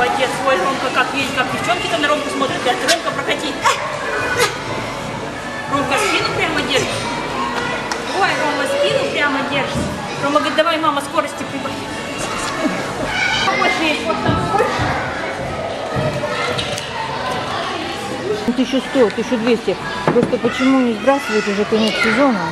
молодец. Ой, Ромка, как видишь, как девчонки-то на Ромку смотрят. Говорят, Ромка, прокати. Э, э. Ромка спину прямо держит. Ой, Рома спину прямо держит. Рома говорит, давай, мама, скорости прибавь. Побольше есть, вот там больше. 1100, 1200. Просто почему не сбрасывают уже конец сезона?